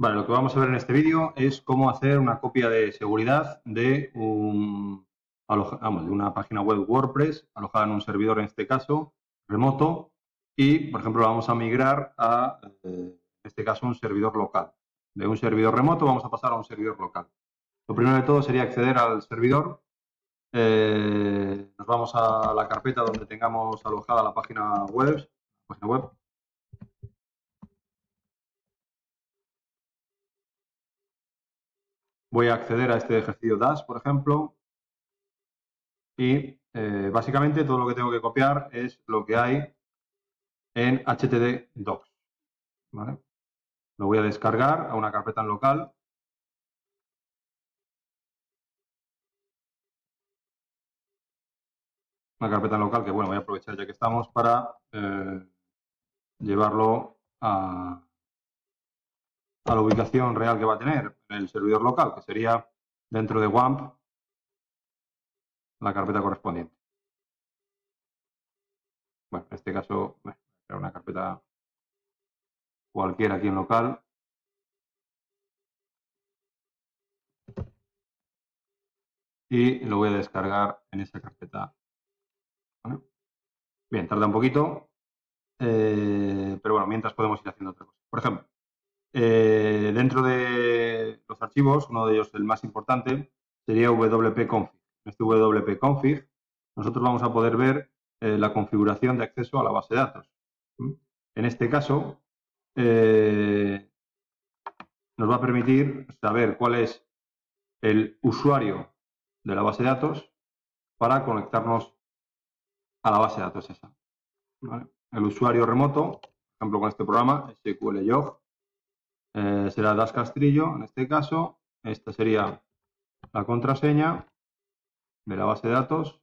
Vale, lo que vamos a ver en este vídeo es cómo hacer una copia de seguridad de, una página web WordPress alojada en un servidor, en este caso, remoto, y, por ejemplo, vamos a migrar a, eh, en este caso, un servidor local. De un servidor remoto vamos a pasar a un servidor local. Lo primero de todo sería acceder al servidor. Eh, nos vamos a la carpeta donde tengamos alojada la página web Voy a acceder a este ejercicio DAS, por ejemplo, y eh, básicamente todo lo que tengo que copiar es lo que hay en HTD Docs. Lo voy a descargar a una carpeta en local. Una carpeta en local que, bueno, voy a aprovechar ya que estamos para eh, llevarlo a, a la ubicación real que va a tener el servidor local, que sería dentro de WAMP la carpeta correspondiente. Bueno, en este caso, era una carpeta cualquiera aquí en local. Y lo voy a descargar en esa carpeta. Bien, tarda un poquito, eh, pero bueno, mientras podemos ir haciendo otra cosa. Por ejemplo, eh, dentro de los archivos, uno de ellos, el más importante, sería wp-config. En este wp-config nosotros vamos a poder ver eh, la configuración de acceso a la base de datos. En este caso, eh, nos va a permitir saber cuál es el usuario de la base de datos para conectarnos a la base de datos esa. El usuario remoto, por ejemplo con este programa, SQL eh, será Das Castrillo, en este caso. Esta sería la contraseña de la base de datos.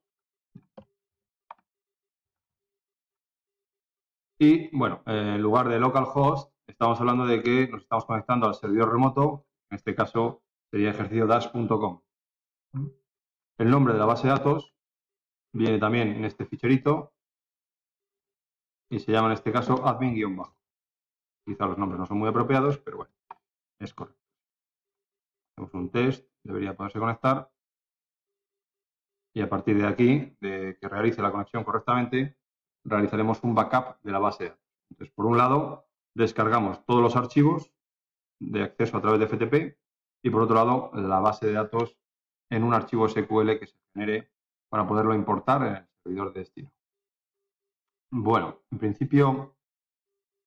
Y bueno, en lugar de localhost, estamos hablando de que nos estamos conectando al servidor remoto, en este caso sería ejercicio dash.com. El nombre de la base de datos viene también en este ficherito y se llama en este caso admin-bajo. Quizá los nombres no son muy apropiados, pero bueno, es correcto. Hacemos un test, debería poderse conectar. Y a partir de aquí, de que realice la conexión correctamente, realizaremos un backup de la base. Entonces, por un lado, descargamos todos los archivos de acceso a través de FTP y por otro lado, la base de datos en un archivo SQL que se genere para poderlo importar en el servidor de destino. Bueno, en principio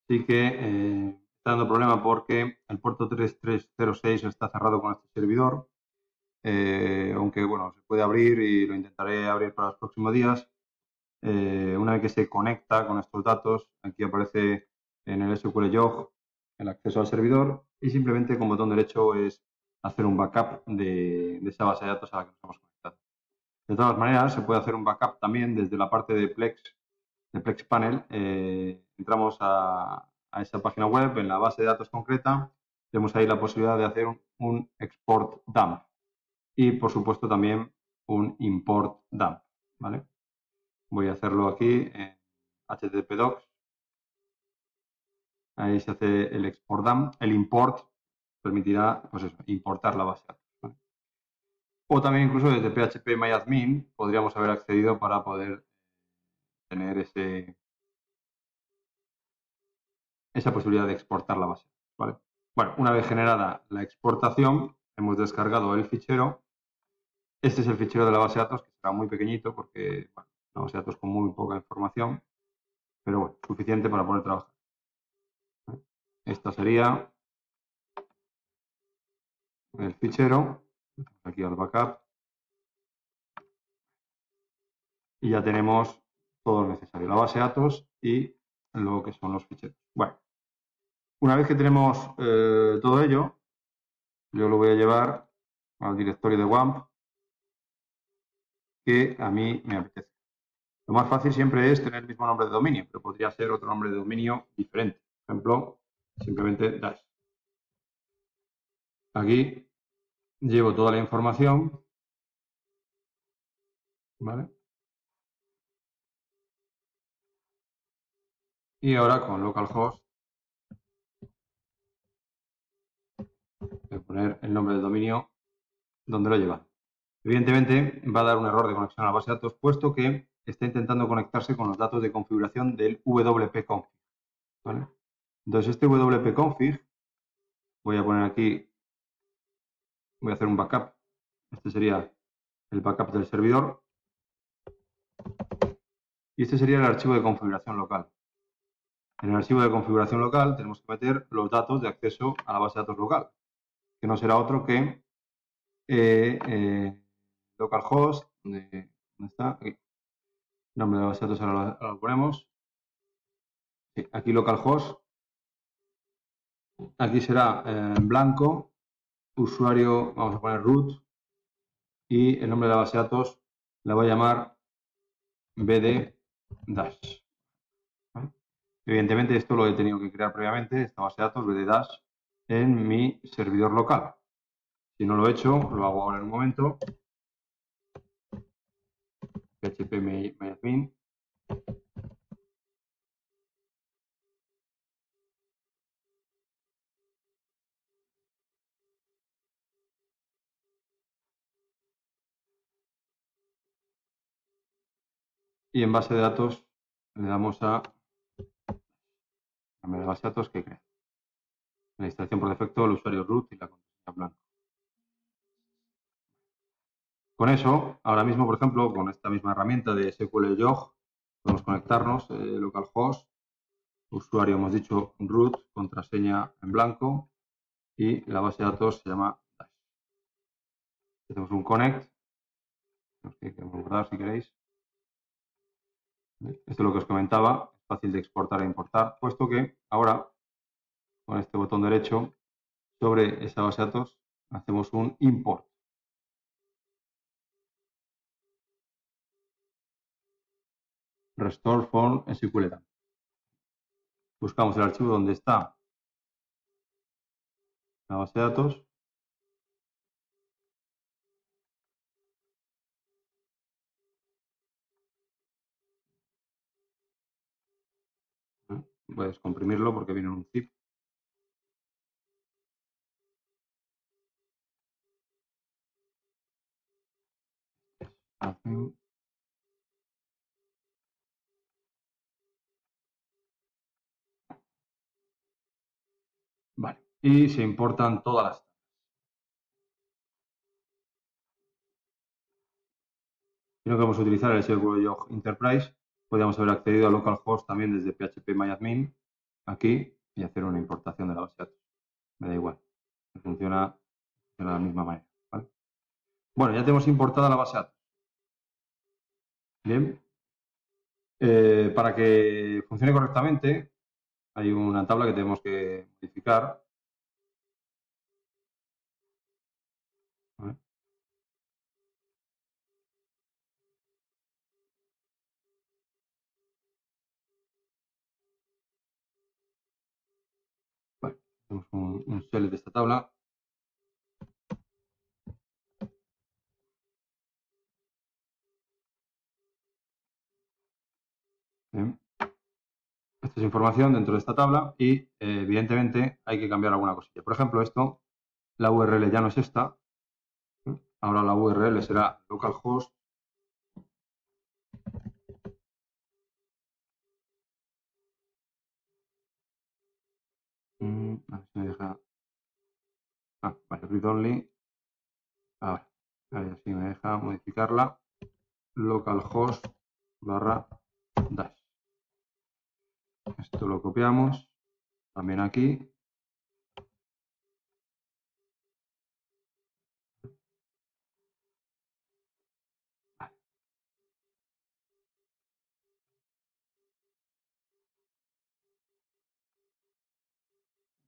sí que eh, está dando problema porque el puerto 3306 está cerrado con este servidor. Eh, aunque bueno, se puede abrir y lo intentaré abrir para los próximos días. Eh, una vez que se conecta con estos datos, aquí aparece en el SQL Jog el acceso al servidor y simplemente con botón derecho es hacer un backup de, esa base de datos a la que nos hemos conectado. De todas maneras, se puede hacer un backup también desde la parte de Plex, de Plex Panel, entramos a, esa página web, en la base de datos concreta, tenemos ahí la posibilidad de hacer un, export dump y, por supuesto, también un import dump. ¿vale? Voy a hacerlo aquí en HTTP docs. Ahí se hace el export dump. El import permitirá pues importar la base. O también incluso desde PHP MyAdmin podríamos haber accedido para poder tener ese, esa posibilidad de exportar la base. ¿vale? Bueno, una vez generada la exportación, hemos descargado el fichero. Este es el fichero de la base de datos, que será muy pequeñito porque, bueno, base de datos con muy poca información, pero bueno, suficiente para poder trabajar. Esta sería el fichero, aquí al backup, y ya tenemos todo lo necesario, la base de datos y lo que son los ficheros. Bueno, una vez que tenemos eh, todo ello, yo lo voy a llevar al directorio de WAMP que a mí me apetece. Lo más fácil siempre es tener el mismo nombre de dominio, pero podría ser otro nombre de dominio diferente. Por ejemplo, simplemente dash. Aquí llevo toda la información. ¿Vale? Y ahora con localhost el nombre del dominio donde lo lleva. Evidentemente va a dar un error de conexión a la base de datos puesto que está intentando conectarse con los datos de configuración del wp-config. Entonces este wp-config, voy a poner aquí, voy a hacer un backup. Este sería el backup del servidor. Y este sería el archivo de configuración local. En el archivo de configuración local tenemos que meter los datos de acceso a la base de datos local, que no será otro que eh, eh, localhost, ¿dónde está? Aquí. Nombre de la base de datos ahora lo, ponemos. aquí localhost. Aquí será eh, blanco. Usuario, vamos a poner root. Y el nombre de la base de datos la voy a llamar bd dash. Evidentemente esto lo he tenido que crear previamente, esta base de datos bd dash en mi servidor local. Si no lo he hecho, lo hago ahora en un momento. PHP MyAdmin. Y en base de datos le damos a la base de datos que crea. La instalación por defecto, el usuario root y la contraseña blanco. Con eso, ahora mismo, por ejemplo, con esta misma herramienta de SQL Log, podemos conectarnos, eh, localhost, usuario hemos dicho root, contraseña en blanco y la base de datos se llama Dash. Hacemos un connect, que queremos guardar si queréis. Esto es lo que os comentaba, fácil de exportar e importar, puesto que ahora, con este botón derecho, sobre esa base de datos, hacemos un import. restore from SQL. Buscamos el archivo donde está la base de datos. Voy a descomprimirlo porque viene en un zip. Vale. Y se importan todas las tablas. Si no queremos utilizar el SQL Enterprise, podríamos haber accedido a localhost también desde PHP MyAdmin aquí y hacer una importación de la base de datos. Me da igual. Funciona de la misma manera. Bueno, ya tenemos importada la base de datos. Bien. Eh, para que funcione correctamente, hay una tabla que tenemos que modificar. un, un select de esta tabla. Bien información dentro de esta tabla y eh, evidentemente hay que cambiar alguna cosilla. Por ejemplo, esto, la URL ya no es esta. Ahora la URL será localhost mm, a ver si me deja. Ah, vale, read only. Ahora, así me deja modificarla. Localhost barra dash. Esto lo copiamos también aquí.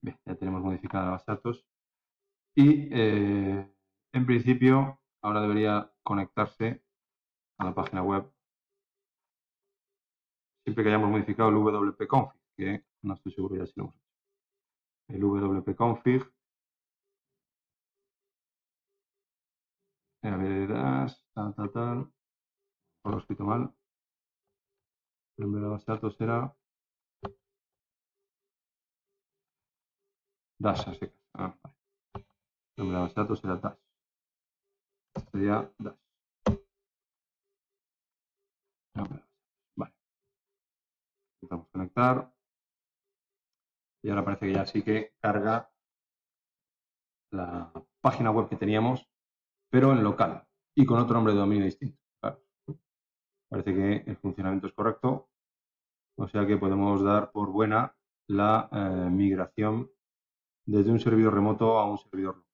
Bien, ya tenemos modificada los datos. Y eh, en principio ahora debería conectarse a la página web siempre que hayamos modificado el wp-config, que no estoy seguro ya si lo hemos hecho. El wp-config, dash, tal, tal, tal, lo he escrito mal. El nombre de la datos era dash, así ah, El nombre de la datos será Dash. Sería Dash. Intentamos conectar. Y ahora parece que ya sí que carga la página web que teníamos, pero en local y con otro nombre de dominio distinto. Parece que el funcionamiento es correcto, o sea que podemos dar por buena la eh, migración desde un servidor remoto a un servidor local.